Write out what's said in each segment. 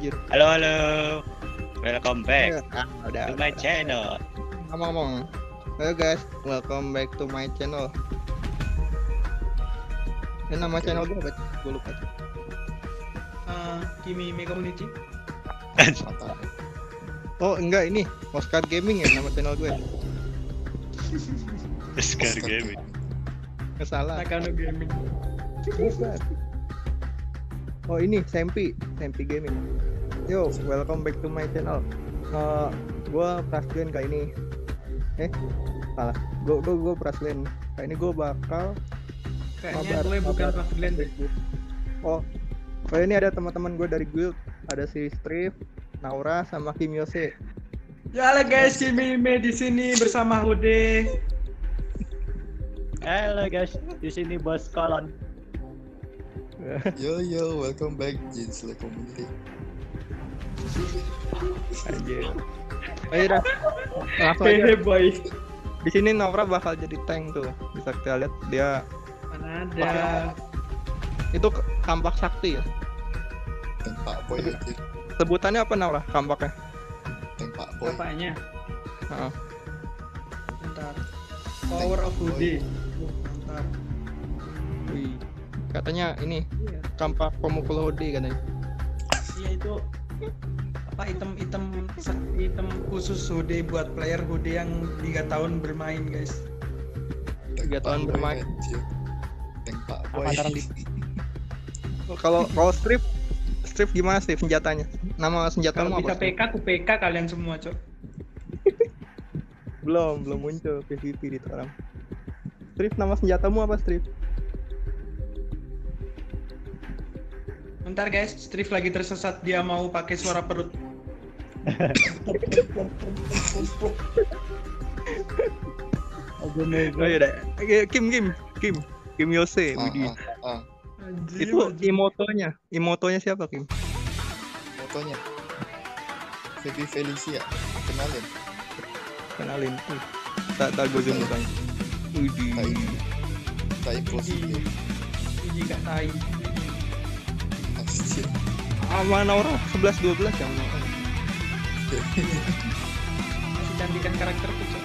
anjir. Halo halo. Welcome back Ah, udah. to my channel. Ngomong-ngomong. Halo guys, welcome back to my channel. Ini nama channel gue apa? Gue lupa. Uh, Kimi Me Community. Oh enggak ini Oscar Gaming ya nama channel gue. Oscar Oscar Gaming. Nggak salah. Nakano Gaming. Bukan. Oh ini Sempi, Sempi Gaming. Yo, welcome back to my channel. Uh, gua Praslen kali ini. Eh, salah. Gua gua gua Praslen. Kali ini gua bakal Kayaknya Kabar- gue bukan. Pavilion deh. Oh, kali ini ada teman-teman gue dari guild. Ada si Strip, Naura, sama Kim Yose. Ya halo guys, Kimi Me di sini bersama Hude. Halo guys, di sini Bos Kolon. Yo yo, welcome back Jinsle Community. Anjir. Ayo dah. Langsung aja. Hehe boy. Di sini Naura bakal jadi tank tuh. Bisa kita lihat dia Mana ada? itu ke- kampak sakti ya. Tank Pak Boy. Sebutannya apa Naura? Kampaknya? Tank Pak Boy. Bapaknya. Heeh. Bentar. Power of. Oh, Bentar. Wih. Katanya ini Iya. kampak pemukul Hodi katanya. Iya itu apa item-item item khusus Hude buat player Hude yang 3 tahun bermain guys. Tiga tahun bermain. Kalau kalau strip strip gimana strip senjatanya? Nama senjatamu Kalau apa? bisa Strip? PK, aku PK kalian semua cok. Belum, belum muncul PVP di orang. Strip nama senjatamu apa strip? Bentar guys, Strif lagi tersesat dia mau pakai suara perut. Oh iya dah. Eh, Kim Kim Kim Kim Yose. Ah, Widih. ah, ah. Itu anjir. emotonya. Emotonya siapa Kim? Fotonya. Feby Felicia. Kenalin. Kenalin. Tak tak gue zoom mukanya. Widih. Tai. Tai positif. Ini gak tai. Anjir. Sama Naura 11 12 yang mana? Masih cantikan karakterku cok.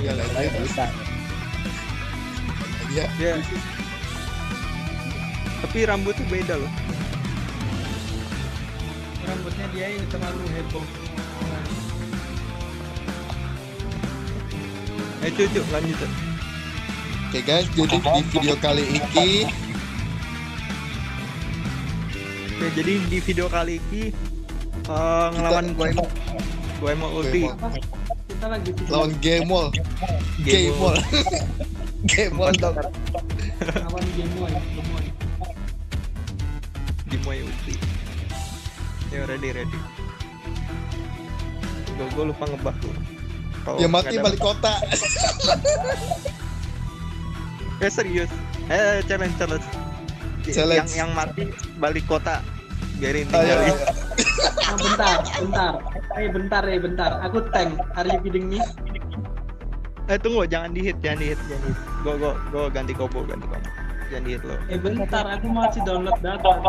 Iya lah, iya. Iya. Ya. Tapi rambutnya beda loh. Rambutnya dia ini terlalu heboh. Eh cucu lanjut. Oke guys, jadi di video kali ini Oke, jadi di video kali ini eh, ngelawan gue mau gue mau ulti Kita lagi lawan Game Wall. Game dong. lawan game boy. Game boy. di mau ulti. Ya ready ready. Gue gue lupa ngebah Ya mati balik kota. Eh serius. Eh challenge challenge. Challenge. Yang yang mati balik kota. Biarin Ayo. tinggalin. Ah, bentar, bentar. Eh bentar eh bentar. Aku tank. Are you kidding me? Eh tunggu jangan di hit jangan di hit jangan di hit. Gue gue gue ganti combo ganti combo. Jangan di hit lo. Eh bentar, aku masih download data.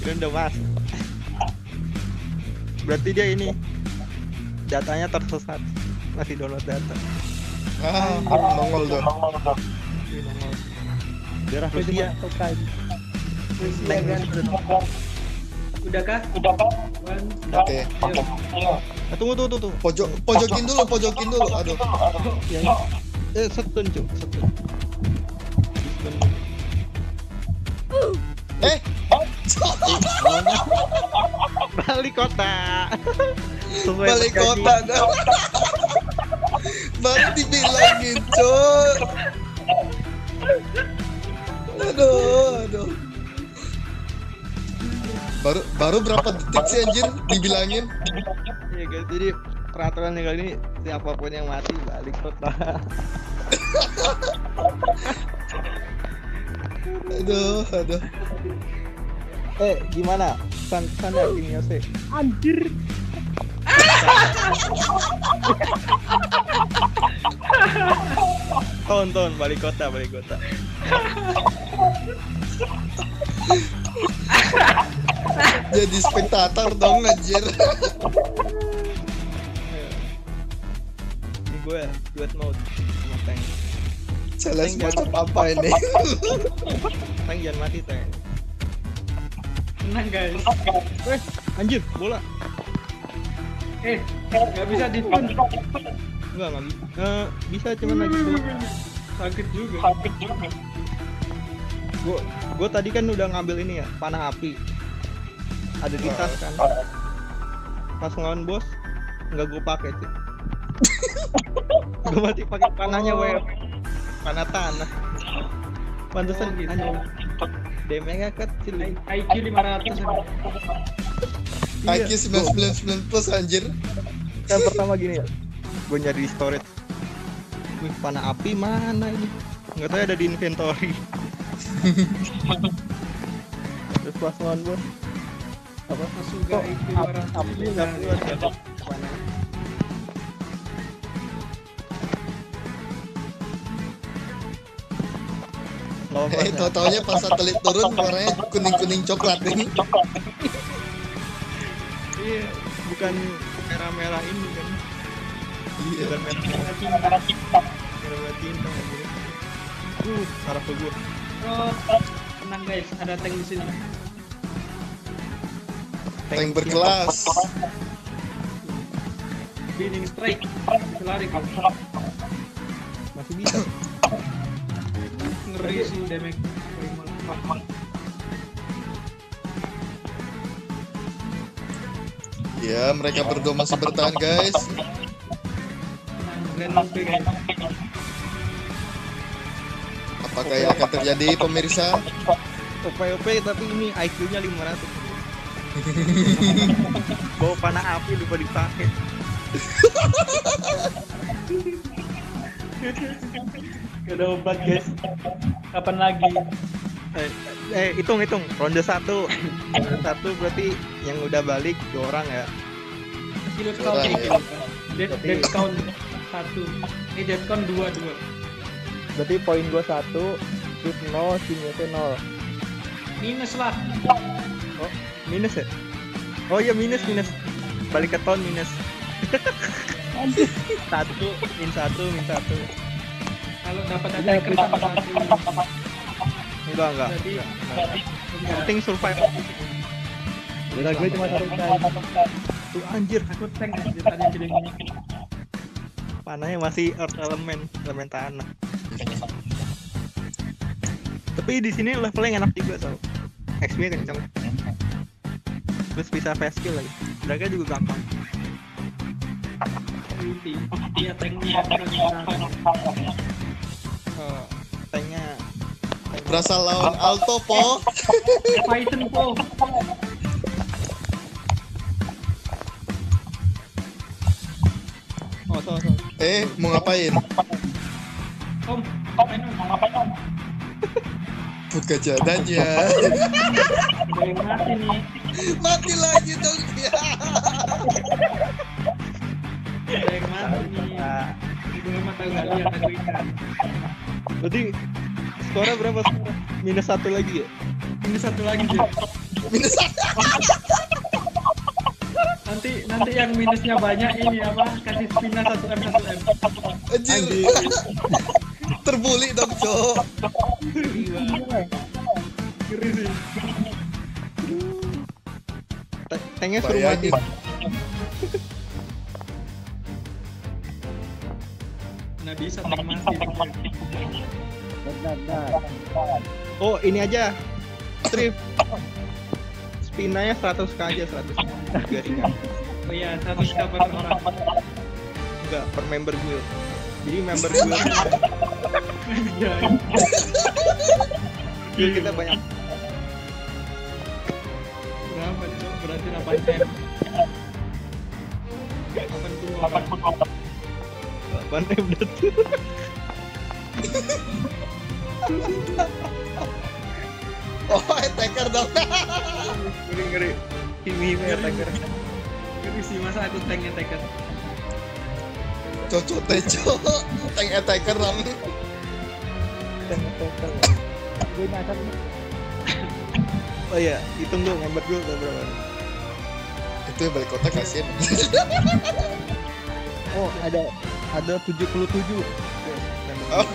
Kira udah mas. Berarti dia ini datanya tersesat. Masih download data. Ah, nongol dong. Ini nongol. Darah Terus dia Kan? Udah kah? Udah kah? One, Oke. tunggu tunggu tunggu. Pojok pojokin dulu, pojokin dulu. Aduh. Yang eh setun cuk setun. Eh, Balik kota. Balik kota dah. Baru dibilangin, Cok. Aduh, aduh. Baru baru berapa detik sih anjir dibilangin? Iya guys, jadi peraturan yang kali ini siapa pun yang mati balik kota. Aduh, aduh. Eh, gimana? Pesan pesannya Kim Yose. Anjir. Tahun balik kota balik kota. Jadi spektator dong anjir. Ini gue duet mode sama tank. Challenge macam apa ini? Tank jangan mati tank. Tenang guys. Eh, anjir, bola. Eh, nggak bisa ditun. Enggak, enggak bisa. Eh, bisa cuman lagi doang. Sakit juga. Gue gue tadi kan udah ngambil ini ya, panah api. Ada di tas kan. Pas ngelawan bos, nggak gue pakai sih. gue mati pakai panahnya Oh. Panah tanah. Pantesan Oh, gitu. anjir. Damage-nya kecil. IQ 500 emang. Iya. IQ 99 plus anjir. Kan pertama gini ya. Gue nyari di storage. Wih, panah api mana ini? Nggak tahu ada di inventory. Terus pas ngelawan bos, apa? Kok IQ ap- 500 apinya nggak keluar ya? Bos Eh, tau taunya pas satelit turun warnanya kuning kuning coklat ini. Iya, bukan merah-merah ini kan. Iya. Bukan merah-merah Cinta. merah cinta anjir. Uh, saraf ke gua. Oh, tenang guys, ada tank di sini. Tank berkelas. Winning strike. Lari kau. Masih bisa. Ngeri sih damage. Ya, mereka berdua masih bertahan, guys. Apakah yang akan terjadi, pemirsa? OP-OP tapi ini IQ-nya 500. Bawa panah api lupa dipakai. Gak ada obat guys. Kapan lagi? Eh, eh hitung hitung ronde satu ronde satu berarti yang udah balik dua orang ya Kurang, count ya. Dead, dead count satu. Eh dead count dua dua. berarti poin gua satu terus nol tuh nol Minus lah. Minus ya? Oh iya minus minus. Balik ke tahun minus. Satu min satu min satu. Kalau dapat attacker sama satu. enggak enggak. Jadi Yang penting survive. Udah gue cuma satu kali. Tuh anjir. Aku tank aja tadi. Kidding. panahnya masih earth element elemen tanah. Tapi di sini levelnya enak juga tau. XP nya kenceng terus bisa fast skill lagi Draga juga gampang Ulti. Iya tanknya. Eh, tanknya tank- Berasa lawan Alto, po. Python po. oh so, so. Eh, mau ngapain? Om, om? Ngapain om? Buka jadanya. Ada yang mati nih. Mati lagi dong dia. Ada yang mati nih. Mata gak lihat aku ikan. berarti skornya berapa sekarang? minus satu lagi ya Ini satu lagi sih. Minus satu. Nanti nanti yang minusnya banyak ini apa? Kasih spina satu m satu m. Anjir. Terbuli dong, Cok. Tanknya suruh mati. Nah bisa tank mati. oh ini aja strip spinanya 100 k aja 100 biar ringan Oh iya, satu cover orang. enggak per member guild jadi member guild Iya. guild kita banyak cok? Berarti 8 m. 80 orang. Bantai udah tuh Oh, attacker dong. ngeri ngeri ini ini attacker Kiri sih masa aku tank attacker. Cocok teh, Cok. Tank attacker ram. tank attacker gue nih Oh iya, hitung dong hebat gue berapa. Itu yang balik kota kasihan. Oh, ada ada 77. Oke, Oh.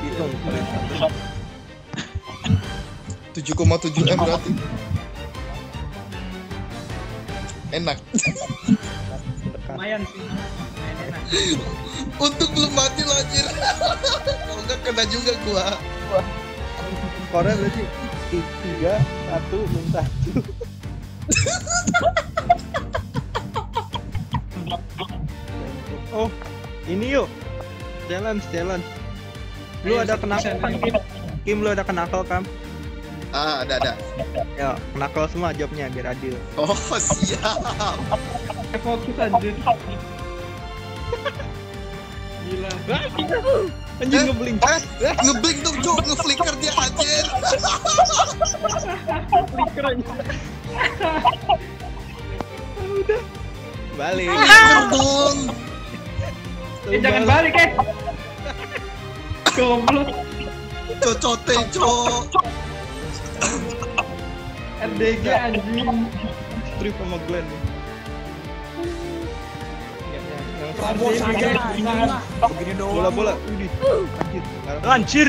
Hitung. 7,7 M berarti. Enak. lumayan sih Untuk belum mati lo anjir. Kalau enggak kena juga gua. Skornya berarti ti- tiga, satu, minta. oh, ini yuk. Challenge, challenge. Lu Ayo, ada kenakal kan. Kim? Kim, lu ada kenakal kan? Ah, ada ada. Ya, kenakal semua jawabnya biar adil. Oh, siap. fokus anjir gila Anjing ngeblink. Eh, ngeblink dong, Cok. Ngeflicker dia anjir. Flicker aja. Udah. Balik. Dong. eh jangan balik eh goblok Cocote, Cok. RDG anjing Strip sama Glenn nih. Bola bola. Widih. Anjir. Anjir.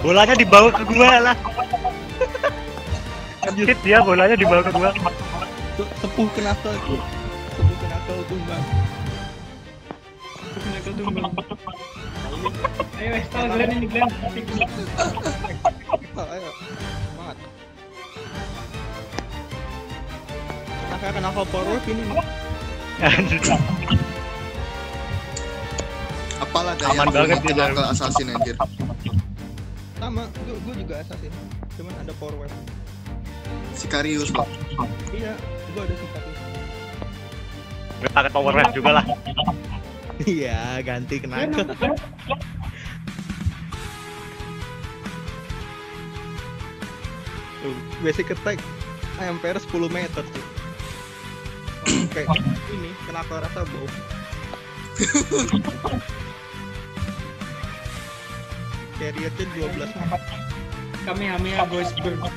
Bolanya dibawa ke gua lah. Anjir dia bolanya dibawa ke gua. Se- Sepuh kenakal tuh. Sepuh kenakal tumbang. Kenapa tumbang ayo install Glenn ini Glenn ayo. Semangat. Kenakal kenakal power ini. Apalah daya Aman banget dia kenakal assassin anjir. Sama, gua, gua juga assassin. Cuman ada power wave. Sicarius, Pak. Iya, gua ada. Gue pakai power wave juga lah. Iya, ganti kenakal. Tuh, basic attack AMPR 10 meter tuh. Kayak ini kenapa rasa bau. Carrier-nya 12 meter. kami hamil boys bro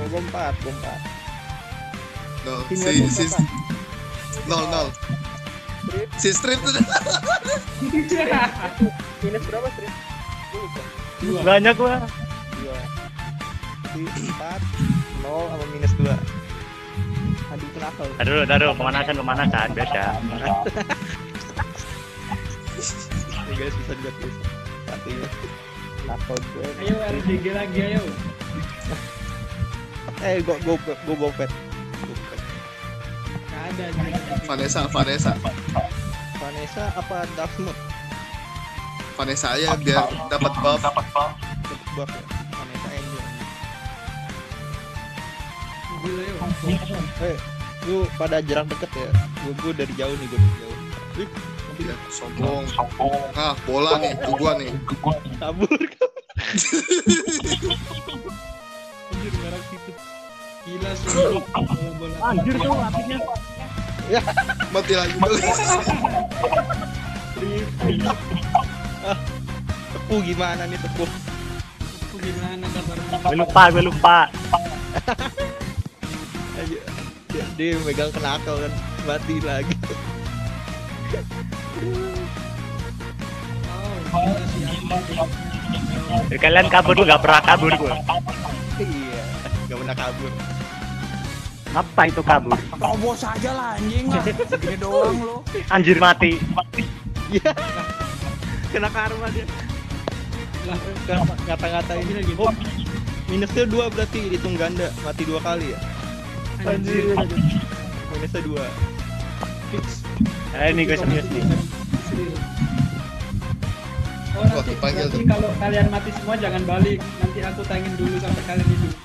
Gua gua empat, gua empat. No, Ini si si nol nol. Si strip tuh Minus berapa? Gua lupa. Banyak gua. Dua. Di empat, nol sama minus dua. Aduh, kenapa? Aduh, aduh, pemanasan, pemanasan biasa. Ya guys, bisa. Satunya. Kenapa gue? ayo RDG lagi ayo Eh, gua gua gua bopet. Bopet. Gak ada Vanessa, Vanessa. Vanessa apa Dark Mode? Vanessa aja biar dapat buff. Dapat buff ya. Vanessa Angel. gila yuk Eh, lu pada jarak deket ya. Gua gua dari jauh nih, gua dari jauh. Wih, Ya, sombong. Ah, bola nih, gua nih. kabur kabur. Anjir merah situ. gila bola-bola Anjir tuh apinya. Mati lagi. Tepuh gimana nih tepuh? Aku gimana kabarnya Gue lupa, gue lupa. Dia, dia megang kenakal kan mati lagi. oh kalian kabur tuh gak pernah kabur gue. Iya, gak pernah kabur. Apa itu kabur? Tobos aja lah anjing lah. Doang lo. Anjir mati. Iya. Kena karma dia. ngata-ngatain gila gitu Oh, minusnya dua berarti hitung ganda mati dua kali ya. anjir Minusnya dua. fix Eh, ini gue serius nih. Oh nanti, dipanggil nanti tuh. kalau kalian mati semua jangan balik Nanti aku tangin dulu sampai kalian hidup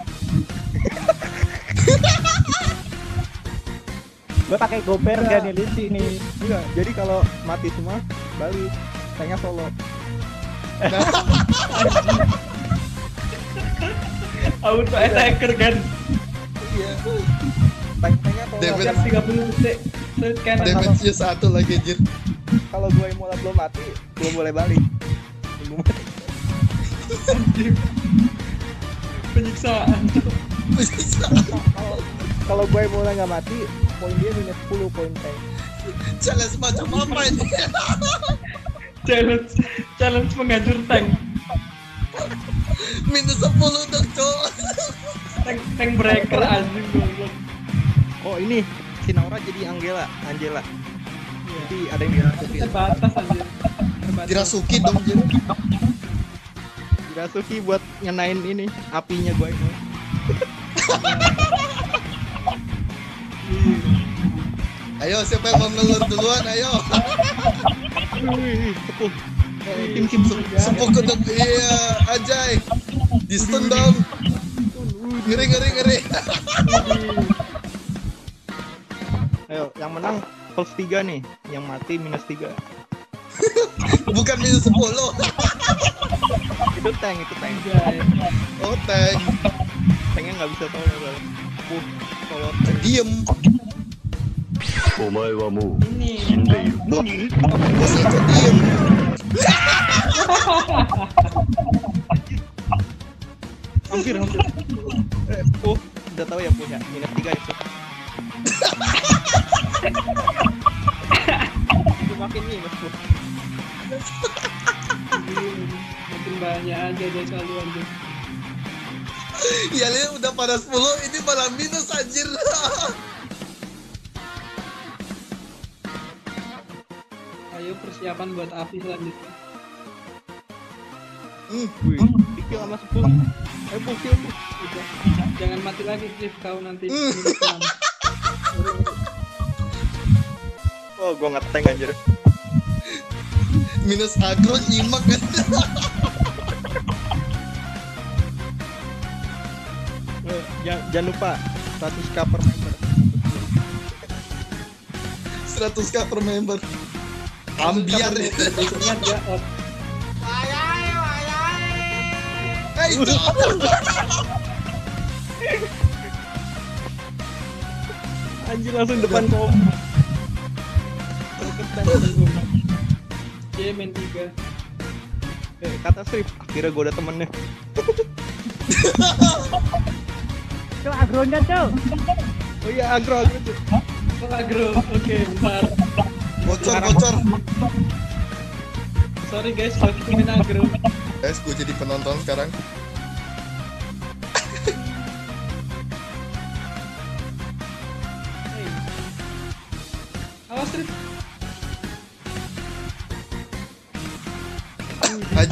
Gue pakai goper Enggak. gak nih Lisi nih. Enggak, jadi kalau mati semua balik. Tanya solo. Auto attacker kan Iya. Tanya solo. Damage. Siap 30 detik Damage-nya satu lagi anjir. Kalau gue mulai belum mati, belum boleh balik. Penyiksaan. Cok. Kalau kalau gue mulai nggak mati, poin dia minus 10 poin tank. Challenge semacam apa ini? challenge challenge menghancur tank. Minus 10 dong, cowok. Tank tank breaker anjing. Oh ini si Naura jadi Angela, Angela. Iya. Jadi ada yang dirasukin. Terbatas anjir. Dirasuki dong, Jin. Dirasuki buat ngenain ini apinya gue. Ayo, siapa yang mau ngelur duluan? Ayo. Sepuh. Tim tim Se- Sepuh ke dong. Iya, Ajay. Di stun dong. Ngeri, ngeri, ngeri. Ayo, yang menang plus 3 nih, yang mati minus 3. Bukan minus 10. itu tank, itu tank. Oh, tank. Tanknya nggak bisa tahu ya, Bang. kalau tank. Diem. Omae wa mou shindeiru. Nani? Masih itu diem. hampir, hampir. Eh, oh, udah tahu ya punya. Minus 3 itu. Itu makin minus, Puh makin banyak aja deh selalu anjir. Ya, lihat udah pada 10, ini malah minus anjir. Ayo persiapan buat api selanjutnya. Hmm. Wih, dikil sama sepuh. Eh, puh, kill, puh. Udah. Jangan mati lagi Cliff kau nanti Hmm. Oh, gua ngeteng anjir. Minus agro nyimak kan. Eh, jangan, jangan lupa 100 cover member. 100k per member. Ambiar. Besoknya dia. Eh, itu. Anjir langsung depan kom. Dia main tiga. Eh, kata Strip, akhirnya gua ada temennya. Itu agronya, Cok. Oh iya, agro, agro. Cuk. Oh, agro. Oke, bentar. Bocor, bocor. Sorry guys, main agro. Guys, gue jadi penonton sekarang.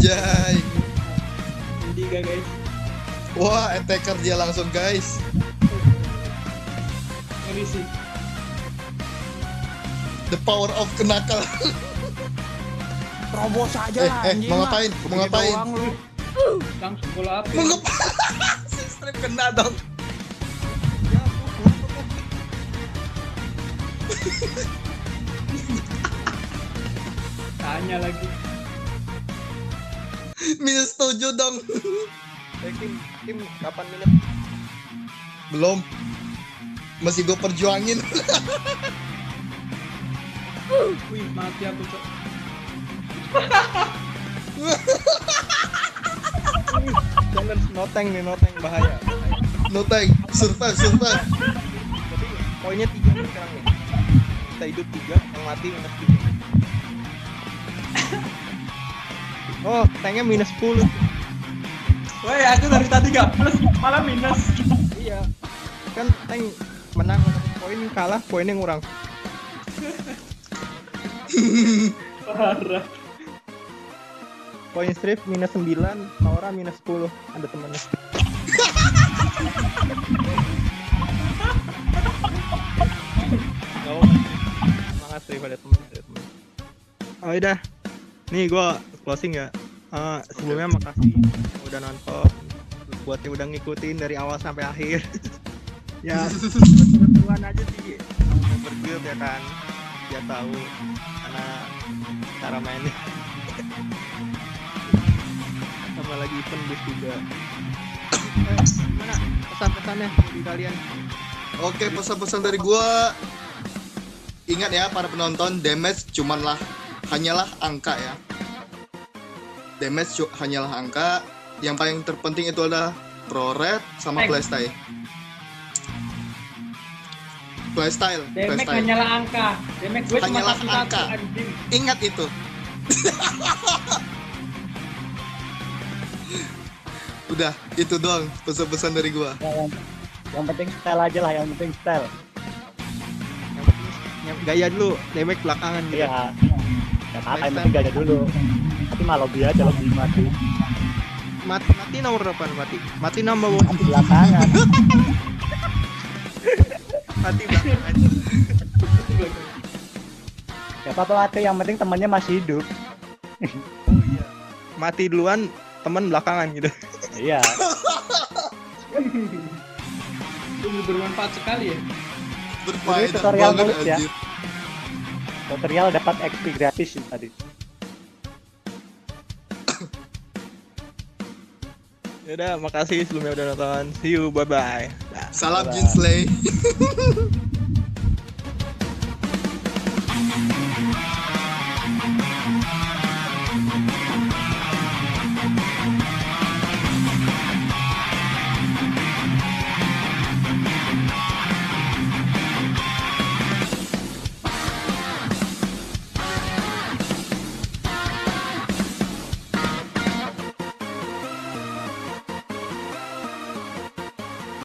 Main tiga guys. Wah, attacker dia langsung, guys. Ngeri sih. The power of kenakal. Terobos aja Eh, lah eh, mau ngapain? Mau Begini ngapain? Langsung bola api. Mau ngapain? si strip kena dong. Tanya lagi. Minus 7 dong. Eh, tim, tim kapan minus? Belum. Masih gue perjuangin. Wih, mati aku cok. Jangan noteng nih, noteng bahaya. No tank. Survive, survive. Jadi poinnya tiga nih sekarang nih. Kita hidup tiga, yang mati minus tiga. Oh, tanknya minus 10 Woi, aku dari tadi gak plus, malah minus. Iya. Kan tank menang poin kalah poinnya ngurang. Parah. Poin strip minus 9, Naura minus 10. Ada temennya. Gak apa Semangat strip ada temen, ada temen. Oh udah. Nih gua closing ya. Eh, sebelumnya makasih udah nonton. Buat yang udah ngikutin dari awal sampai akhir. ya, keseruan aja sih sama member guild ya kan. Dia tahu karena cara mainnya sama lagi event juga eh, gimana pesan-pesannya dari kalian Oke, pesan-pesan dari gua Ingat ya para penonton, damage cumanlah hanyalah angka ya. Damage hanyalah angka. yang paling terpenting itu adalah pro red sama playstyle. Playstyle, Demek playstyle. hanyalah angka. Demek gue cuma Hanyalah satu-satu angka. anjing. Ingat itu. Udah, itu doang pesan-pesan dari gua. Ya, yang, yang penting style aja lah, yang penting style. Yang penting yang gaya dulu, damage belakangan gitu. Iya. Ya apa yang penting gaya dulu. Tapi malah lobby aja lobby mati. Mati, mati nomor berapa mati? Mati bos. Mati belakangan. Mati belakangan. Ya apa mati yang penting temannya masih hidup. Mati duluan, teman belakangan gitu. Iya. Sungguh bermanfaat sekali ya. Berfaedah tutorial banget mulus ya. Tutorial dapat XP gratis tadi. Yaudah, makasih sebelumnya udah nonton. See you, bye bye. Salam Bye-bye. Jinsley.